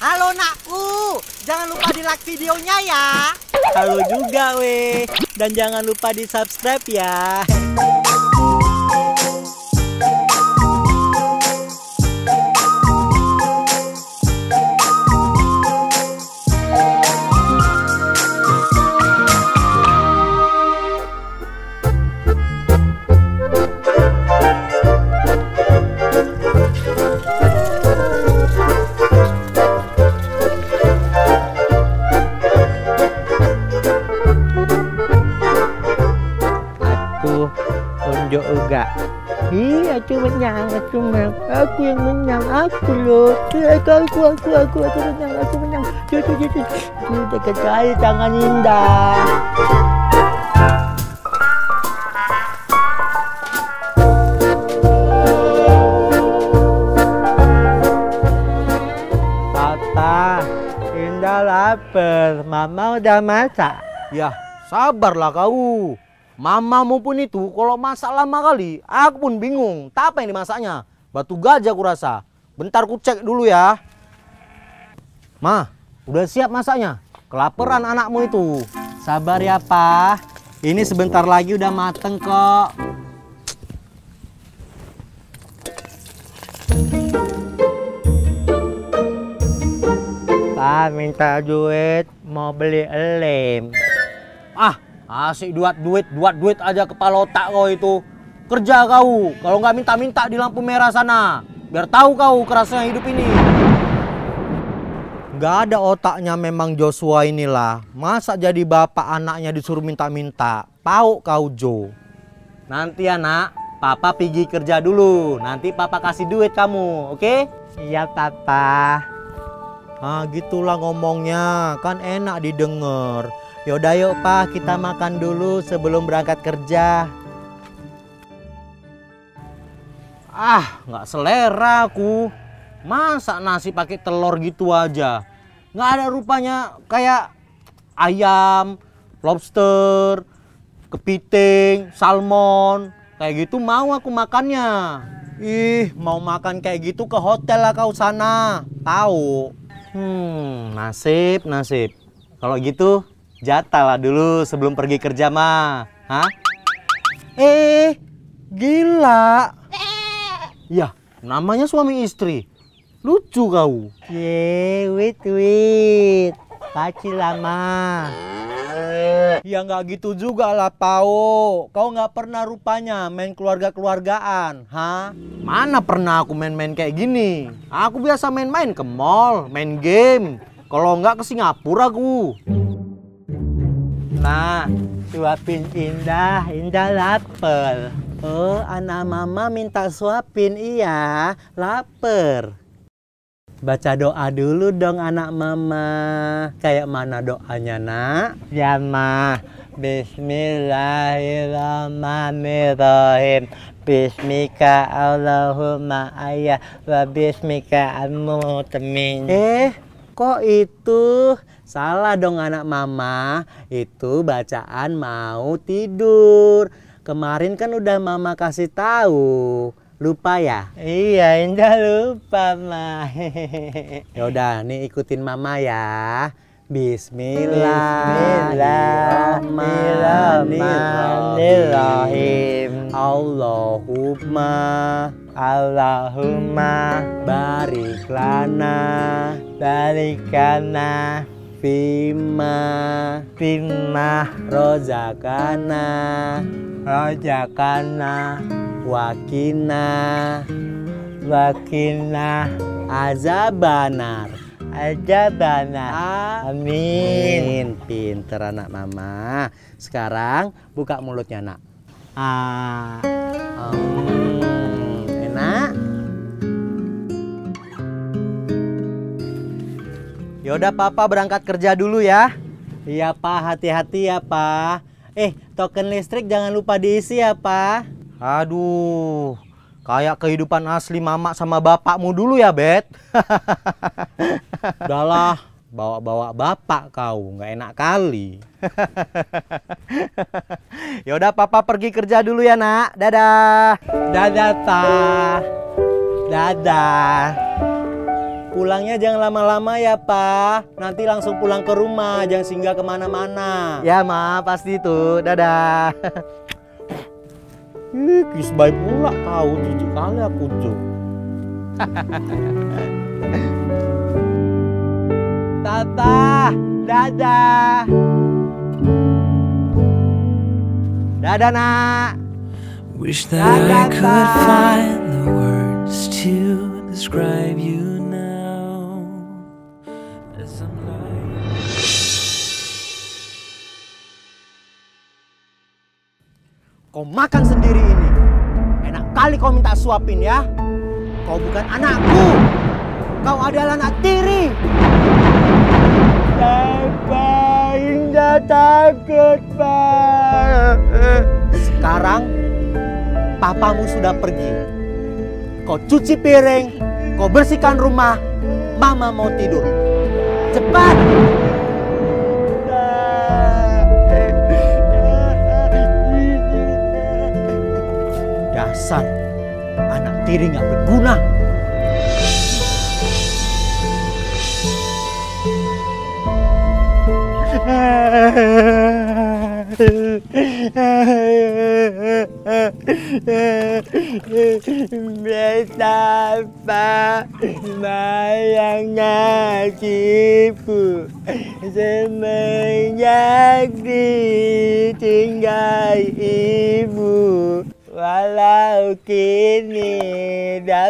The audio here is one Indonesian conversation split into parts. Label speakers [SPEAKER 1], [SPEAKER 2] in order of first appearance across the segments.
[SPEAKER 1] Halo nakku, jangan lupa di like videonya ya.
[SPEAKER 2] Halo juga weh. Dan jangan lupa di subscribe ya.
[SPEAKER 3] Iya, aku menang, aku menang, aku yang menang, aku loh. Aku, aku, aku, aku, aku menang, aku menang. Tuh, tuh, tuh, tuh. Dekat tangan indah. Papa, Indah lapar. Mama udah masak.
[SPEAKER 4] Ya, sabarlah kau. Mamamu pun itu kalau masak lama kali, aku pun bingung. Tak apa yang dimasaknya? Batu gajah kurasa. Bentar ku cek dulu ya. Ma, udah siap masaknya? Kelaparan anakmu itu.
[SPEAKER 2] Sabar ya, Pak. Ini sebentar lagi udah mateng kok.
[SPEAKER 3] Pak minta duit mau beli lem.
[SPEAKER 4] Ah, asik duit duit duit duit aja kepala otak kau itu. Kerja kau. Kalau nggak minta-minta di lampu merah sana. Biar tahu kau kerasnya hidup ini. Gak ada otaknya memang Joshua inilah. Masa jadi bapak anaknya disuruh minta-minta. Pau kau Jo. Nanti anak, papa pergi kerja dulu. Nanti papa kasih duit kamu, oke?
[SPEAKER 3] Iya papa.
[SPEAKER 4] Ah gitulah ngomongnya, kan enak didengar. Yaudah yuk pak, kita makan dulu sebelum berangkat kerja. Ah, nggak selera aku. Masa nasi pakai telur gitu aja? Nggak ada rupanya kayak ayam, lobster, kepiting, salmon. Kayak gitu mau aku makannya. Ih, mau makan kayak gitu ke hotel lah kau sana. Tahu. Hmm, nasib, nasib. Kalau gitu, jatah lah dulu sebelum pergi kerja mah. Hah? Eh, gila. Ya, namanya suami istri. Lucu kau.
[SPEAKER 3] Ye, wait, wait. Kacil lama.
[SPEAKER 4] Ya nggak gitu juga lah, Pao. Kau nggak pernah rupanya main keluarga-keluargaan, ha? Mana pernah aku main-main kayak gini? Aku biasa main-main ke mall, main game. Kalau nggak ke Singapura aku.
[SPEAKER 3] Ma, suapin Indah, Indah lapar.
[SPEAKER 2] Oh, anak mama minta suapin, iya. Lapar. Baca doa dulu dong anak mama. Kayak mana doanya, nak?
[SPEAKER 3] Ya ma, Bismillahirrahmanirrahim. Bismika Allahumma ayah wa bismika al-mutamin.
[SPEAKER 2] Eh, kok itu? Salah dong anak mama. Itu bacaan mau tidur. Kemarin kan udah mama kasih tahu. Lupa ya?
[SPEAKER 3] Iya, Indah lupa ma.
[SPEAKER 2] Ya udah, nih ikutin mama ya. Bismillahirrahmanirrahim. Allahumma
[SPEAKER 3] Allahumma
[SPEAKER 2] barik lana fima
[SPEAKER 3] bima
[SPEAKER 2] rozakana
[SPEAKER 3] rojakana
[SPEAKER 2] wakina
[SPEAKER 3] wakina
[SPEAKER 2] azabanar.
[SPEAKER 3] aja bana.
[SPEAKER 2] Amin. Pinter anak mama. Sekarang buka mulutnya nak.
[SPEAKER 3] Ah,
[SPEAKER 2] Hmm, Yaudah papa berangkat kerja dulu ya. Iya pak, hati-hati ya pak. Eh, token listrik jangan lupa diisi ya pak. Aduh, kayak kehidupan asli mama sama bapakmu dulu ya Bet. Udahlah, bawa-bawa bapak kau, nggak enak kali. Yaudah papa pergi kerja dulu ya nak. Dadah.
[SPEAKER 3] dadah pa. Dadah.
[SPEAKER 4] Pulangnya jangan lama-lama ya, Pak. Nanti langsung pulang ke rumah, jangan singgah ke mana-mana.
[SPEAKER 2] Ya, Ma, pasti itu. Dadah.
[SPEAKER 4] Ih, kis baik pula kau, jijik kali aku tuh.
[SPEAKER 2] Tata, dadah. Dadah, Nak.
[SPEAKER 3] Wish that I could find the words to describe you
[SPEAKER 4] Kau makan sendiri ini. Enak kali kau minta suapin ya. Kau bukan anakku. Kau adalah anak tiri.
[SPEAKER 2] Papa, Indah takut, Pak.
[SPEAKER 4] Sekarang papamu sudah pergi. Kau cuci piring, kau bersihkan rumah. Mama mau tidur. Cepat. Dasar anak tiri nggak berguna.
[SPEAKER 2] Betapa mayangnya nasibku Semenjak ditinggal ibu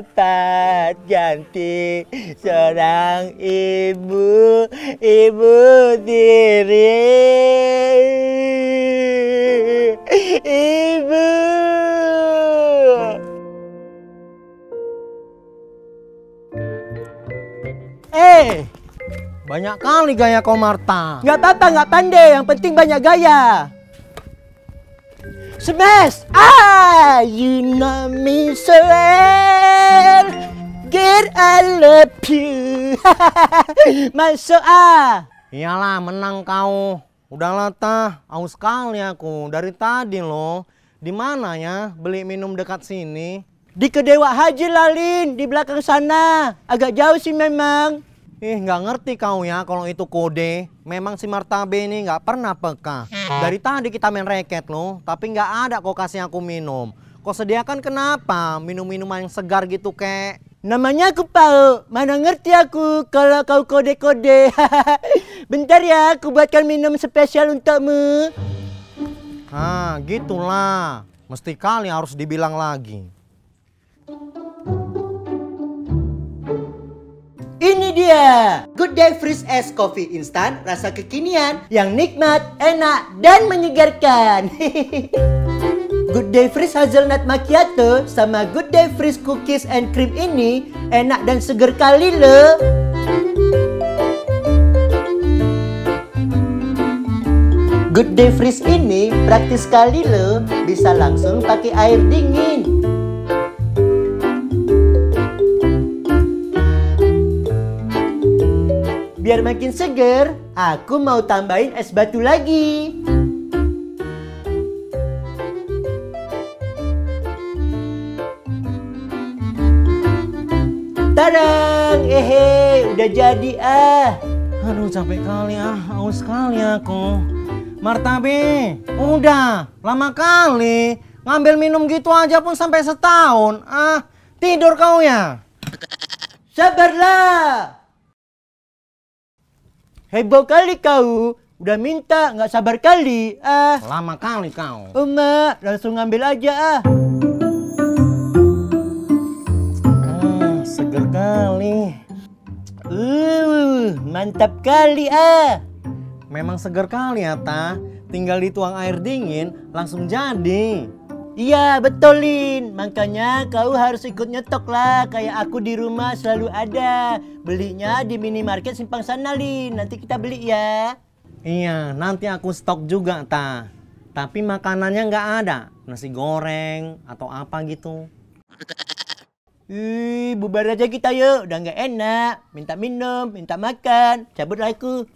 [SPEAKER 2] dapat ganti seorang ibu, ibu diri. Ibu.
[SPEAKER 4] Eh, banyak kali gaya kau Marta.
[SPEAKER 2] Nggak apa-apa, nggak pandai. Yang penting banyak gaya. Smash! Ah, you know me so well. Get I love you. Masuk ah.
[SPEAKER 4] Iyalah menang kau. Udah latah, aus sekali aku dari tadi loh. Di mana ya beli minum dekat sini?
[SPEAKER 2] Di Kedewa Haji Lalin, di belakang sana. Agak jauh sih memang.
[SPEAKER 4] Ih nggak ngerti kau ya kalau itu kode. Memang si Martabe ini nggak pernah peka. Dari tadi kita main reket loh, tapi nggak ada kau kasih aku minum. Kau sediakan kenapa? Minum-minuman yang segar gitu kek.
[SPEAKER 2] Namanya aku Pau, mana ngerti aku kalau kau kode-kode. Bentar ya, aku buatkan minum spesial untukmu.
[SPEAKER 4] Ah gitulah. Mesti kali harus dibilang lagi.
[SPEAKER 2] Ini dia, Good Day Freeze Ice Coffee Instan rasa kekinian yang nikmat, enak, dan menyegarkan. Good Day Freeze Hazelnut Macchiato sama Good Day Freeze Cookies and Cream ini enak dan seger kali loh. Good Day Freeze ini praktis sekali loh, bisa langsung pakai air dingin. Biar makin seger, aku mau tambahin es batu lagi. Tadang, ehe, udah jadi ah.
[SPEAKER 4] Aduh capek kali ah, haus sekali aku. Martabe, udah lama kali ngambil minum gitu aja pun sampai setahun. Ah, tidur kau ya.
[SPEAKER 2] Sabarlah. Heboh kali kau. Udah minta, nggak sabar kali. Ah,
[SPEAKER 4] Lama kali kau.
[SPEAKER 2] Uma, langsung ngambil aja ah.
[SPEAKER 4] Ah, seger kali.
[SPEAKER 2] Uh, mantap kali ah.
[SPEAKER 4] Memang seger kali ya, Ta. Tinggal dituang air dingin, langsung jadi.
[SPEAKER 2] Iya betulin, makanya kau harus ikut nyetok lah Kayak aku di rumah selalu ada Belinya di minimarket simpang sana Lin Nanti kita beli ya
[SPEAKER 4] Iya, nanti aku stok juga, Ta. Tapi makanannya nggak ada. Nasi goreng atau apa gitu.
[SPEAKER 2] Ih, bubar aja kita yuk, udah nggak enak Minta minum, minta makan, cabut lah aku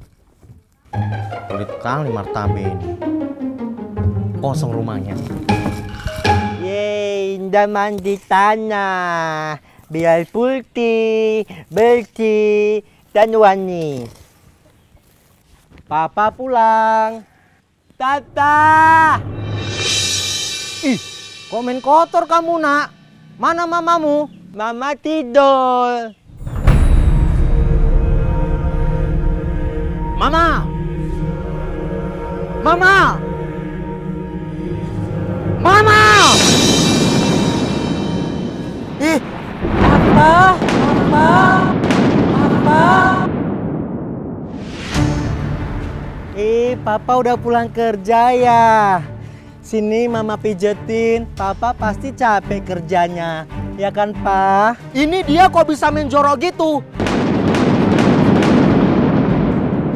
[SPEAKER 4] Pelit kali martabe ini. Kosong rumahnya.
[SPEAKER 2] Indah mandi tanah
[SPEAKER 3] biar putih, bersih, dan wangi.
[SPEAKER 2] Papa pulang.
[SPEAKER 3] Tata!
[SPEAKER 2] Ih, kok main kotor kamu nak? Mana mamamu?
[SPEAKER 3] Mama tidur.
[SPEAKER 2] Mama! Mama! Mama!
[SPEAKER 3] Ih, apa? Apa? Apa?
[SPEAKER 2] Eh, papa udah pulang kerja ya. Sini mama pijetin, papa pasti capek kerjanya. Ya kan, Pa? Ini dia kok bisa main gitu?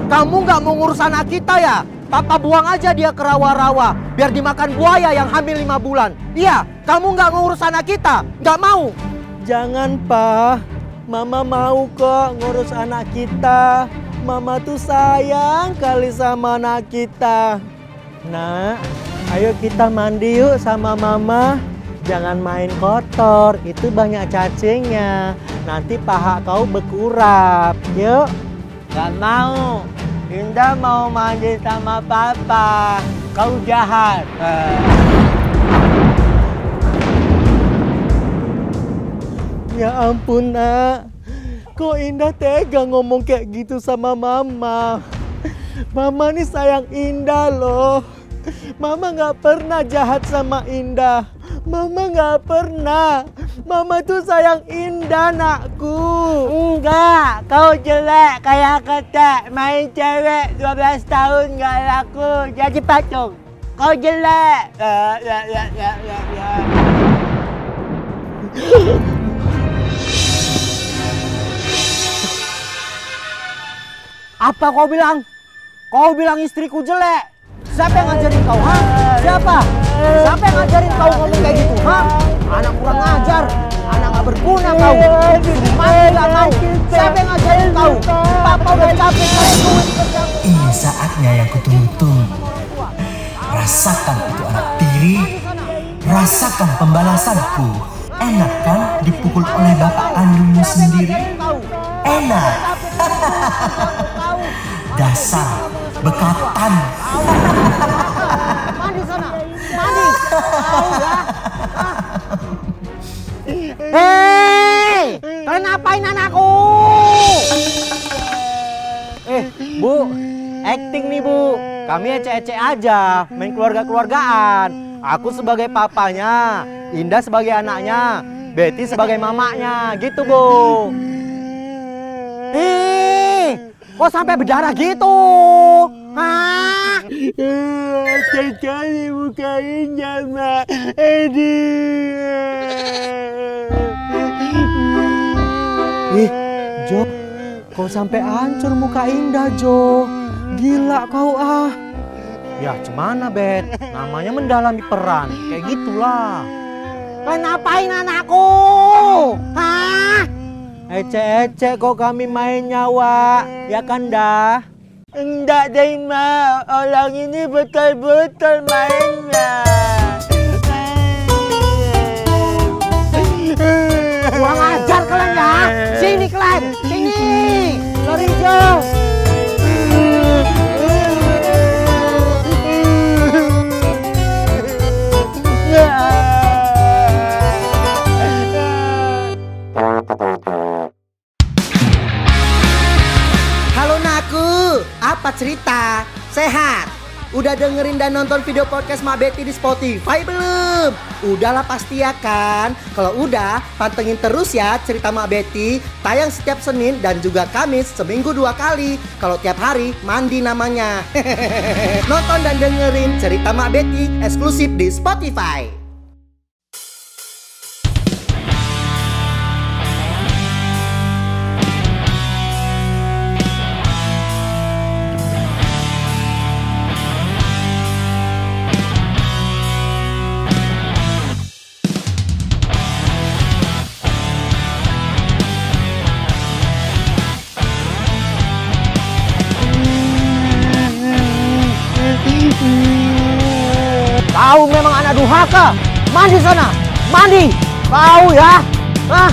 [SPEAKER 2] Kamu nggak mau ngurus anak kita ya? Papa buang aja dia ke rawa-rawa, biar dimakan buaya yang hamil lima bulan. Iya, kamu nggak ngurus anak kita, nggak mau. Jangan, Pa. Mama mau kok ngurus anak kita. Mama tuh sayang kali sama anak kita. Nak, ayo kita mandi yuk sama Mama. Jangan main kotor, itu banyak cacingnya. Nanti paha kau berkurap. Yuk.
[SPEAKER 3] Gak mau. Indah mau mandi sama papa. Kau jahat.
[SPEAKER 2] Ya ampun nak, kok Indah tega ngomong kayak gitu sama Mama. Mama nih sayang Indah loh. Mama nggak pernah jahat sama Indah. Mama nggak pernah. Mama tuh sayang Indah nakku.
[SPEAKER 3] Enggak, kau jelek kayak ketek. Main cewek 12 tahun gak laku. Jadi patung. Kau jelek. Ya, ya, ya, ya, ya, ya.
[SPEAKER 2] Apa kau bilang? Kau bilang istriku jelek. Siapa yang ngajarin kau, ha? Siapa? Siapa yang ngajarin kau ngomong kayak gitu, ha? Anak kurang ajar, anak gak berguna kau. Suruh mati gak mau. Siapa yang ngajarin kau? Papa udah capek kerja.
[SPEAKER 5] Ini saatnya yang kutunggu-tunggu. Rasakan itu anak tiri. Rasakan pembalasanku. Enak kan dipukul oleh bapak kandungmu sendiri? Enak. Dasar bekatan.
[SPEAKER 2] Hei, kalian ngapain anakku? Eh, Bu, acting nih Bu. Kami ece-ece aja, main keluarga-keluargaan. Aku sebagai papanya, Indah sebagai anaknya, Betty sebagai mamanya, gitu Bu. Ih, kok sampai berdarah gitu? Hah?
[SPEAKER 3] Sekali muka Indah, Mak. Aduh.
[SPEAKER 2] Ih, Jo, kau sampai hancur muka Indah, Jo. Gila kau ah. Ya, cemana, Bet? Namanya mendalami peran. Kayak gitulah. Kalian ngapain anakku? Hah? Ece-ece kok kami main nyawa. Ya kan, dah?
[SPEAKER 3] Enggak deh, Mak. Orang ini betul-betul mainnya.
[SPEAKER 2] Kurang ajar kalian ya. Sini kalian, sini. Lari Jo. Udah dengerin dan nonton video podcast Mak Betty di Spotify belum? Udahlah pasti ya kan? Kalau udah, pantengin terus ya cerita Mak Betty tayang setiap Senin dan juga Kamis seminggu dua kali. Kalau tiap hari mandi namanya. nonton dan dengerin cerita Mak Betty eksklusif di Spotify. memang anak duhaka. Mandi sana, mandi. tahu ya. Hah?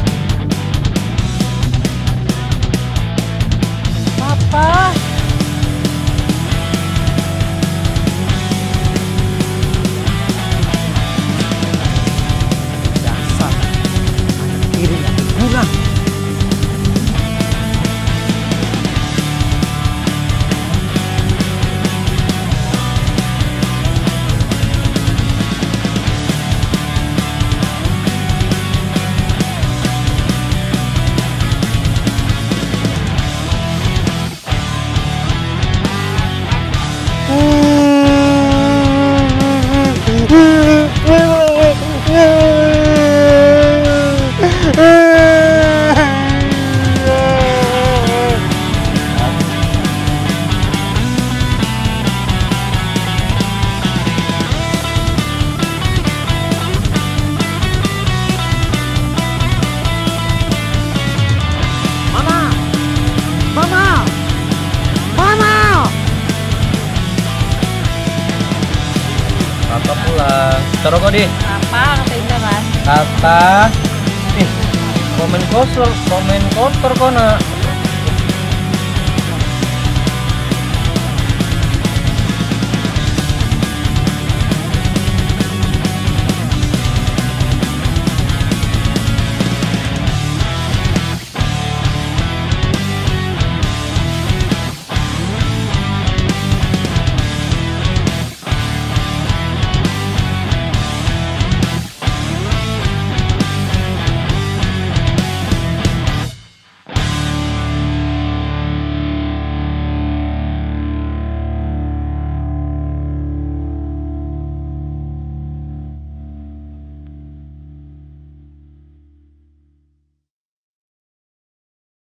[SPEAKER 2] Papa. Di.
[SPEAKER 5] Apa kata Indah kan?
[SPEAKER 2] Kata. Ih, komen kotor, komen kotor kok nak.